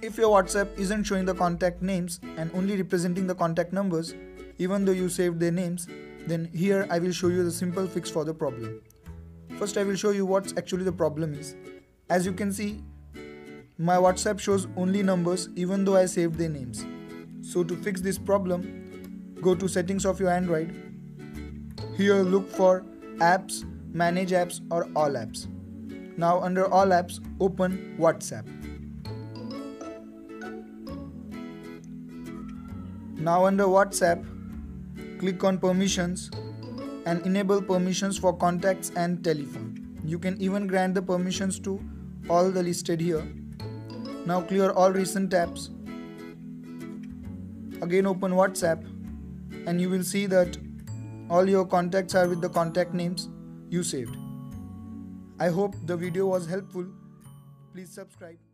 if your WhatsApp isn't showing the contact names and only representing the contact numbers, even though you saved their names, then here I will show you the simple fix for the problem. First I will show you what actually the problem is. As you can see, my WhatsApp shows only numbers even though I saved their names. So to fix this problem, go to settings of your Android. Here look for apps, manage apps or all apps. Now under all apps, open WhatsApp. Now under WhatsApp, click on permissions and enable permissions for contacts and telephone. You can even grant the permissions to all the listed here. Now clear all recent tabs. Again open WhatsApp and you will see that all your contacts are with the contact names you saved. I hope the video was helpful. Please subscribe.